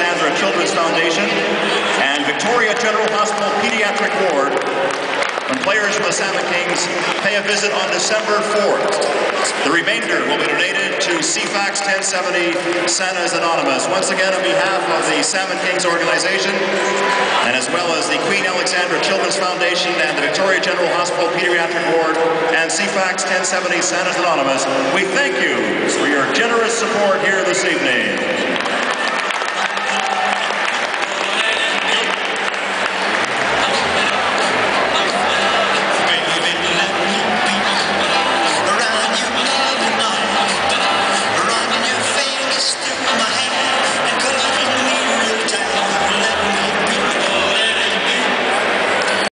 Alexandra Children's Foundation and Victoria General Hospital Pediatric Ward when players from the Salmon Kings pay a visit on December 4th. The remainder will be donated to CFAX 1070 Santa's Anonymous. Once again, on behalf of the Salmon Kings organization, and as well as the Queen Alexandra Children's Foundation and the Victoria General Hospital Pediatric Ward and CFAX 1070 Santa's Anonymous, we thank you for your generous support here this evening.